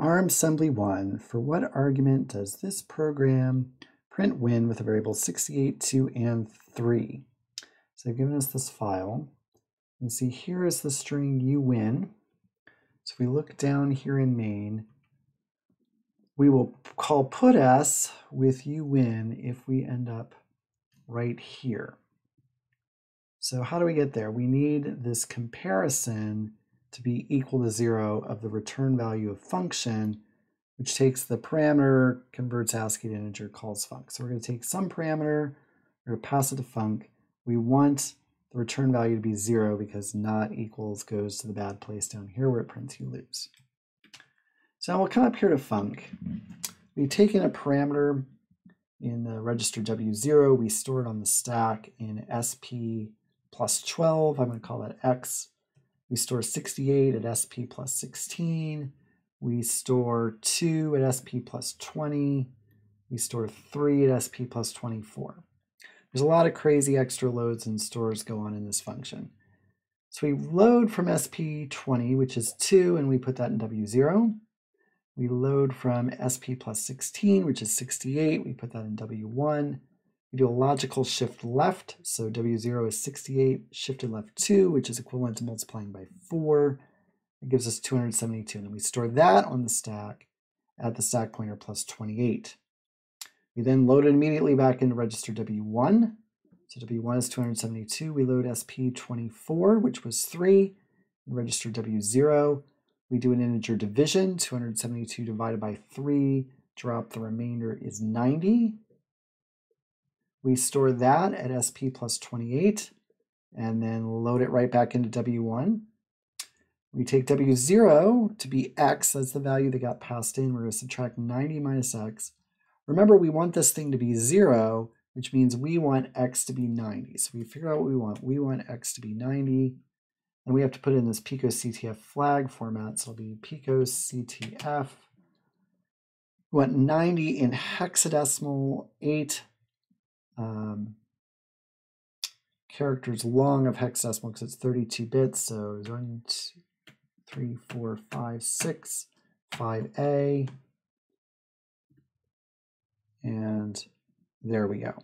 ARM assembly 1, for what argument does this program print win with the variables 68, 2, and 3? So they've given us this file. You see here is the string you win. So if we look down here in main, we will call puts with you win if we end up right here. So how do we get there? We need this comparison to be equal to zero of the return value of function, which takes the parameter, converts ASCII to integer, calls func. So we're going to take some parameter, we're going to pass it to func. We want the return value to be zero because not equals goes to the bad place down here where it prints you lose. So now we'll come up here to func. We take in a parameter in the register W0, we store it on the stack in SP plus 12, I'm going to call that X. We store 68 at SP plus 16. We store 2 at SP plus 20. We store 3 at SP plus 24. There's a lot of crazy extra loads and stores go on in this function. So we load from SP20, which is 2, and we put that in W0. We load from SP plus 16, which is 68. We put that in W1. We do a logical shift left. So W0 is 68, shifted left 2, which is equivalent to multiplying by 4. It gives us 272. And then we store that on the stack at the stack pointer plus 28. We then load it immediately back into register W1. So W1 is 272. We load SP24, which was 3, in register W0. We do an integer division, 272 divided by 3, drop the remainder is 90. We store that at SP plus 28 and then load it right back into W1. We take W0 to be X, that's the value that got passed in. We're going to subtract 90 minus X. Remember, we want this thing to be 0, which means we want X to be 90. So we figure out what we want. We want X to be 90. And we have to put it in this picoCTF flag format. So it'll be picoCTF. We want 90 in hexadecimal, 8 um, characters long of hexadecimal because it's 32 bits. So 1, 3, 4, 5, 6, 5A. And there we go.